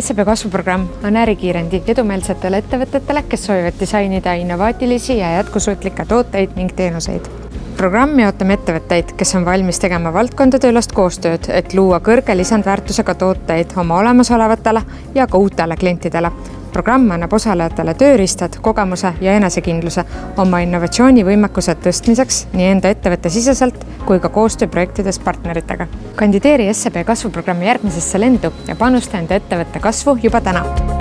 SEB kasvuprogramm on ärikiirendi edumeelsetele ettevõtetele, kes soovivad disainida innovaatilisi ja jätkusuutlikke tooteid ning teenuseid. programmi ootame ettevõtteid, kes on valmis tegema valdkondadeülest koostööd, et luua kõrge lisandväärtusega tooteid oma olemasolevatele ja ka uutele klientidele programm annab osalejatele tööriistad, kogemuse ja enesekindluse oma innovatsioonivõimekuse tõstmiseks nii enda ettevõtte siseselt kui ka koostööprojektides partneritega. kandideeri SEB kasvuprogrammi järgmisesse lendu ja panusta enda ettevõtte kasvu juba täna